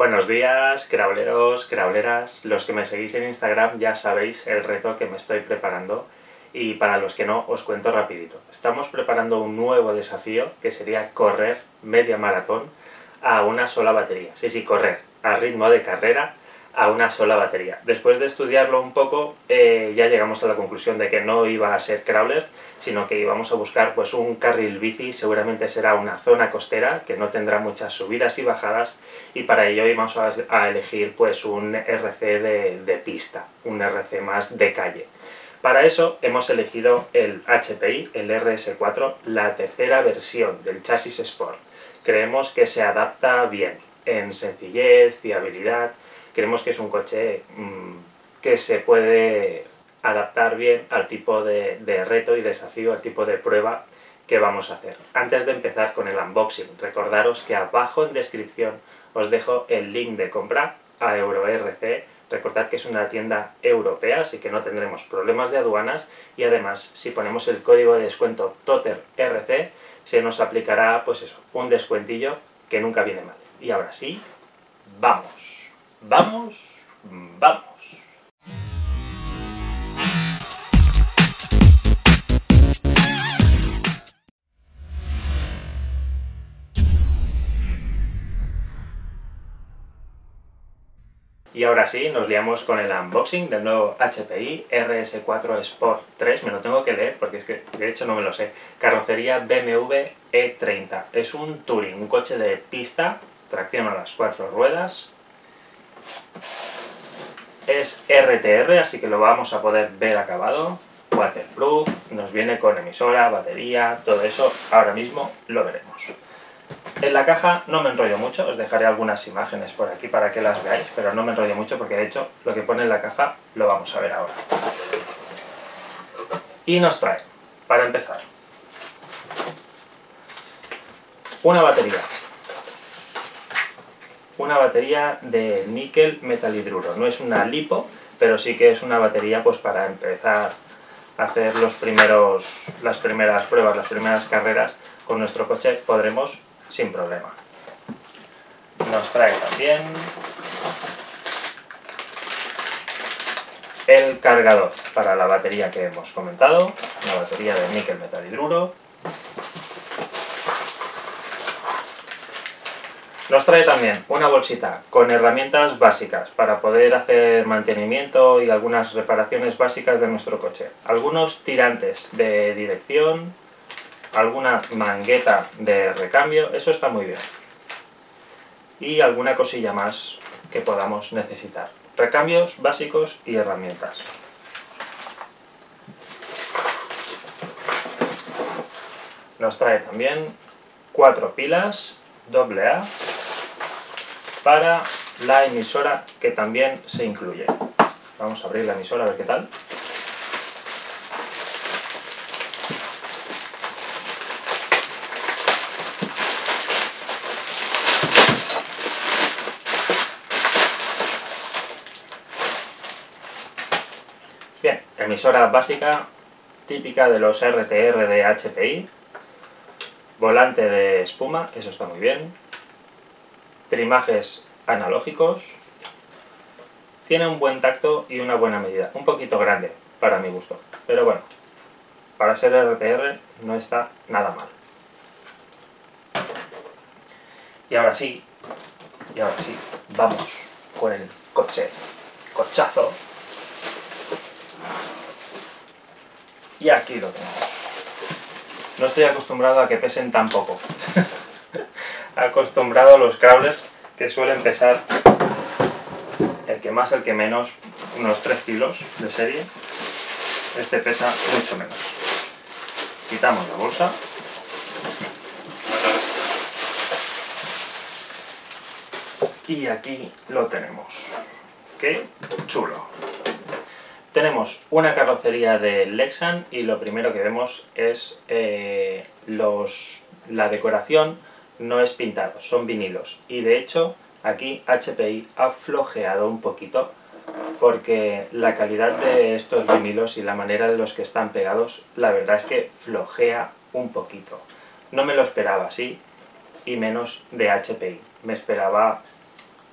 Buenos días, crawleros, crawleras. Los que me seguís en Instagram ya sabéis el reto que me estoy preparando y para los que no, os cuento rapidito. Estamos preparando un nuevo desafío que sería correr media maratón a una sola batería. Sí, sí, correr a ritmo de carrera a una sola batería. Después de estudiarlo un poco, eh, ya llegamos a la conclusión de que no iba a ser crawler, sino que íbamos a buscar pues un carril bici, seguramente será una zona costera, que no tendrá muchas subidas y bajadas, y para ello íbamos a, elegir pues un RC de, de pista, un RC más de calle. Para eso hemos elegido el HPI, el RS4, la tercera versión del chasis Sport. Creemos que se adapta bien en sencillez, fiabilidad, creemos que es un coche mm, que se puede adaptar bien al tipo de, reto y desafío, al tipo de prueba que vamos a hacer. Antes de empezar con el unboxing, recordaros que abajo en descripción os dejo el link de compra a EuroRC. Recordad que es una tienda europea, así que no tendremos problemas de aduanas y además si ponemos el código de descuento TOTERRC se nos aplicará pues eso, un descuentillo que nunca viene mal. Y ahora sí, vamos. Vamos, vamos. Y ahora sí, nos liamos con el unboxing del nuevo HPI RS4 Sport 3. Me lo tengo que leer porque es que de hecho no me lo sé. Carrocería BMW E30. Es un Touring, un coche de pista, tracción a las cuatro ruedas, es RTR, así que lo vamos a poder ver acabado. Waterproof, nos viene con emisora, batería, todo eso, ahora mismo lo veremos. En la caja no me enrollo mucho, os dejaré algunas imágenes por aquí para que las veáis, pero no me enrollo mucho porque de hecho lo que pone en la caja lo vamos a ver ahora. Y nos trae, para empezar, una batería, una batería de níquel metalhidruro. No es una lipo, pero sí que es una batería pues para empezar a hacer los primeros, las primeras pruebas, las primeras carreras con nuestro coche podremos sin problema. Nos trae también el cargador para la batería que hemos comentado, una batería de níquel metalhidruro Nos trae también una bolsita con herramientas básicas para poder hacer mantenimiento y algunas reparaciones básicas de nuestro coche. Algunos tirantes de dirección, alguna mangueta de recambio, eso está muy bien. Y alguna cosilla más que podamos necesitar. Recambios básicos y herramientas. Nos trae también cuatro pilas AA para la emisora que también se incluye. Vamos a abrir la emisora a ver qué tal. Bien, emisora básica, típica de los RTR de HPI. Volante de espuma, eso está muy bien trimajes analógicos, tiene un buen tacto y una buena medida, un poquito grande para mi gusto, pero bueno, para ser RTR no está nada mal. Y ahora sí, y ahora sí, vamos con el coche, cochazo. Y aquí lo tenemos. No estoy acostumbrado a que pesen tan poco. acostumbrado a los crawlers que suelen pesar el que más, el que menos, unos 3 kilos de serie. Este pesa mucho menos. Quitamos la bolsa. Y aquí lo tenemos. ¡Qué chulo! Tenemos una carrocería de Lexan y lo primero que vemos es eh, los, la decoración no es pintado, son vinilos. Y de hecho, aquí HPI ha flojeado un poquito porque la calidad de estos vinilos y la manera en los que están pegados, la verdad es que flojea un poquito. No me lo esperaba así, y menos de HPI. Me esperaba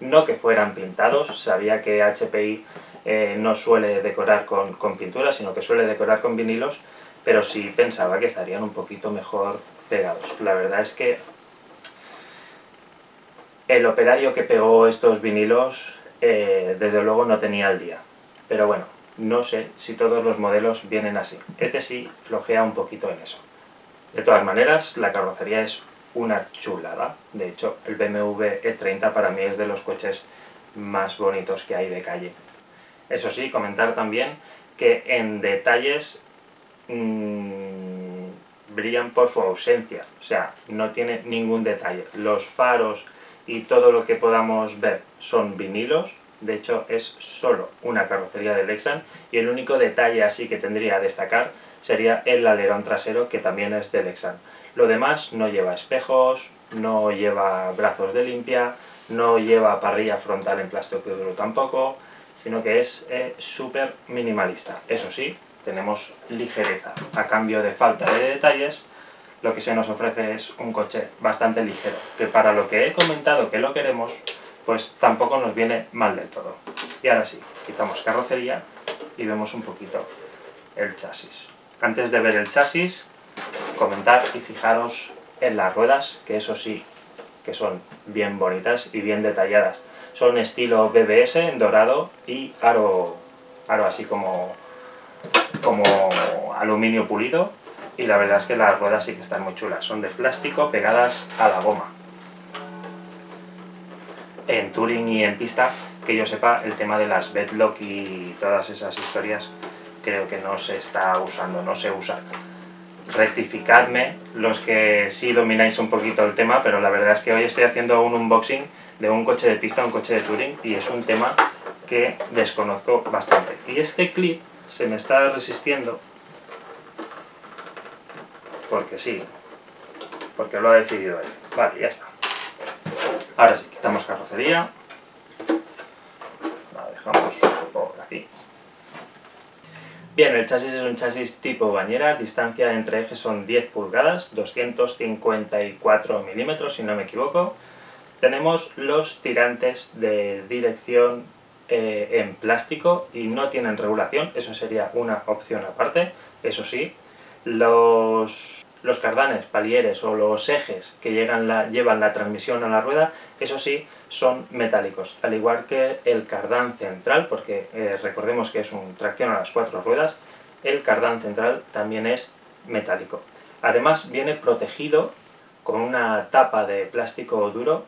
no que fueran pintados, sabía que HPI eh, no suele decorar con, con pintura, sino que suele decorar con vinilos, pero sí pensaba que estarían un poquito mejor pegados. La verdad es que el operario que pegó estos vinilos, eh, desde luego no tenía el día. Pero bueno, no sé si todos los modelos vienen así. Este sí flojea un poquito en eso. De todas maneras, la carrocería es una chulada. De hecho, el BMW E30 para mí es de los coches más bonitos que hay de calle. Eso sí, comentar también que en detalles mmm, brillan por su ausencia. O sea, no tiene ningún detalle. Los faros y todo lo que podamos ver son vinilos. De hecho, es solo una carrocería de Lexan y el único detalle así que tendría a destacar sería el alerón trasero que también es de Lexan. Lo demás no lleva espejos, no lleva brazos de limpia, no lleva parrilla frontal en plástico duro tampoco, sino que es eh, súper minimalista. Eso sí, tenemos ligereza. A cambio de falta de detalles, lo que se nos ofrece es un coche bastante ligero, que para lo que he comentado que lo queremos, pues tampoco nos viene mal del todo. Y ahora sí, quitamos carrocería y vemos un poquito el chasis. Antes de ver el chasis, comentar y fijaros en las ruedas, que eso sí, que son bien bonitas y bien detalladas. Son estilo BBS en dorado y aro, aro así como, como aluminio pulido. Y la verdad es que las ruedas sí que están muy chulas. Son de plástico pegadas a la goma. En touring y en pista, que yo sepa, el tema de las bedlock y todas esas historias creo que no se está usando, no se usa rectificadme los que sí domináis un poquito el tema, pero la verdad es que hoy estoy haciendo un unboxing de un coche de pista, un coche de touring, y es un tema que desconozco bastante. Y este clip se me está resistiendo porque sí, porque lo ha decidido él. Vale, ya está. Ahora sí, quitamos carrocería. La dejamos por aquí. Bien, el chasis es un chasis tipo bañera, distancia entre ejes son 10 pulgadas, 254 milímetros si no me equivoco. Tenemos los tirantes de dirección eh, en plástico y no tienen regulación, eso sería una opción aparte, eso sí. Los, los cardanes, palieres o los ejes que llevan la transmisión a la rueda, eso sí, son metálicos, al igual que el cardán central, porque eh, recordemos que es un tracción a las cuatro ruedas, el cardán central también es metálico. Además viene protegido con una tapa de plástico duro,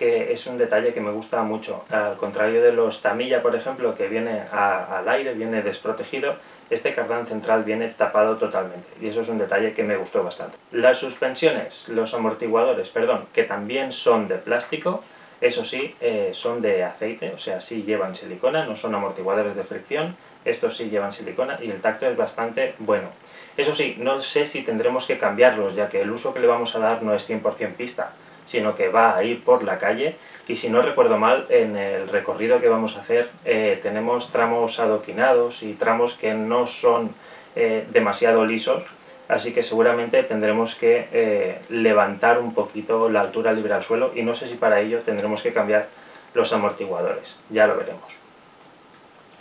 que es un detalle que me gusta mucho. Al contrario de los Tamilla, por ejemplo, que viene al aire, viene desprotegido, este cardán central viene tapado totalmente y eso es un detalle que me gustó bastante. Las suspensiones, los amortiguadores, perdón, que también son de plástico, eso sí, eh, son de aceite, o sea, sí llevan silicona, no son amortiguadores de fricción, estos sí llevan silicona y el tacto es bastante bueno. Eso sí, no sé si tendremos que cambiarlos, ya que el uso que le vamos a dar no es 100% pista, sino que va a ir por la calle. Y si no recuerdo mal, en el recorrido que vamos a hacer eh, tenemos tramos adoquinados y tramos que no son eh, demasiado lisos, así que seguramente tendremos que eh, levantar un poquito la altura libre al suelo. Y no sé si para ello tendremos que cambiar los amortiguadores, ya lo veremos.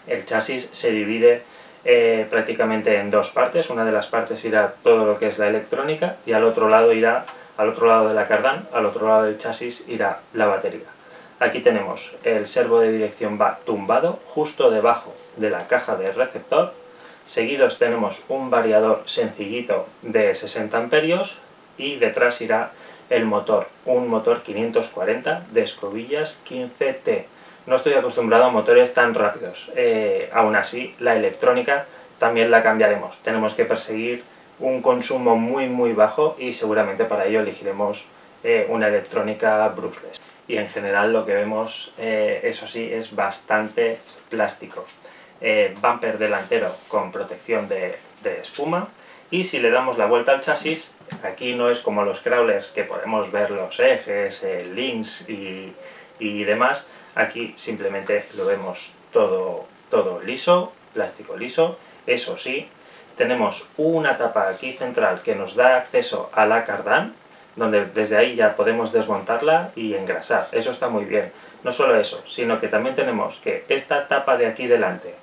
El chasis se divide prácticamente en dos partes, una de las partes irá todo lo que es la electrónica y al otro lado irá, al otro lado de la cardán, al otro lado del chasis irá la batería. Aquí tenemos el servo de dirección va tumbado justo debajo de la caja de receptor Seguidos tenemos un variador sencillito de 60 amperios y detrás irá el motor, un motor 540 de escobillas 15T. No estoy acostumbrado a motores tan rápidos, eh, aún así la electrónica también la cambiaremos. Tenemos que perseguir un consumo muy muy bajo y seguramente para ello elegiremos eh, una electrónica brushless. Y en general lo que vemos, eh, eso sí, es bastante plástico. Eh, bumper delantero con protección de, espuma. Y si le damos la vuelta al chasis, aquí no es como los crawlers que podemos ver los ejes, links y, demás, aquí simplemente lo vemos todo, todo liso, plástico liso, eso sí, tenemos una tapa aquí central que nos da acceso a la cardán, donde desde ahí ya podemos desmontarla y engrasar, eso está muy bien, No solo eso, sino que también tenemos que esta tapa de aquí delante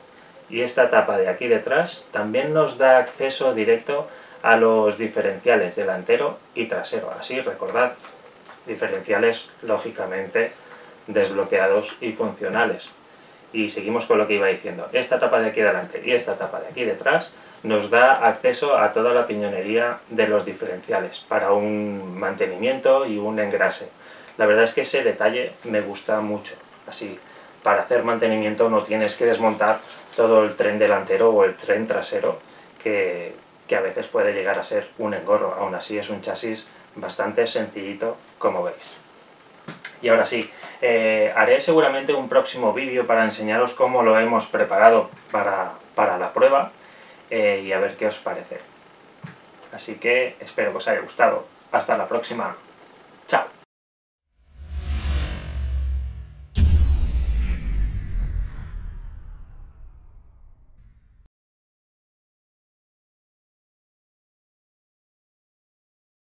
y esta tapa de aquí detrás también nos da acceso directo a los diferenciales delantero y trasero. Así, recordad, diferenciales lógicamente desbloqueados y funcionales. Y seguimos con lo que iba diciendo. Esta tapa de aquí delante y esta tapa de aquí detrás nos da acceso a toda la piñonería de los diferenciales para un mantenimiento y un engrase. La verdad es que ese detalle me gusta mucho. Así, para hacer mantenimiento no tienes que desmontar todo el tren delantero o el tren trasero, que, que a veces puede llegar a ser un engorro. Aún así es un chasis bastante sencillito, como veis. Y ahora sí, eh, haré seguramente un próximo vídeo para enseñaros cómo lo hemos preparado para, para la prueba eh, y a ver qué os parece. Así que espero que os haya gustado. Hasta la próxima. Chao.